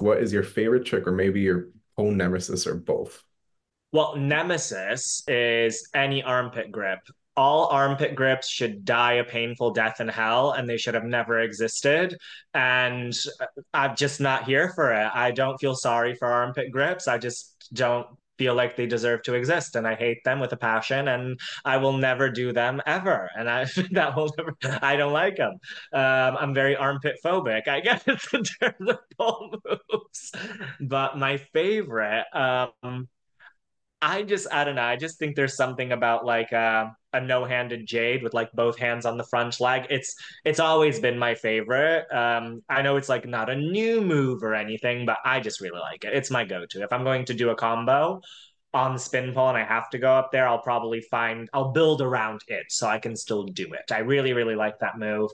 what is your favorite trick or maybe your own nemesis or both? Well, nemesis is any armpit grip. All armpit grips should die a painful death in hell and they should have never existed. And I'm just not here for it. I don't feel sorry for armpit grips. I just don't feel like they deserve to exist and I hate them with a passion and I will never do them ever and I that will never I don't like them um, I'm very armpit phobic I guess in terms of pole moves. But my favorite um, I just I don't know. I just think there's something about like uh, a no-handed jade with like both hands on the front leg. It's it's always been my favorite. Um, I know it's like not a new move or anything, but I just really like it. It's my go-to. If I'm going to do a combo on the spin pole and I have to go up there, I'll probably find I'll build around it so I can still do it. I really really like that move.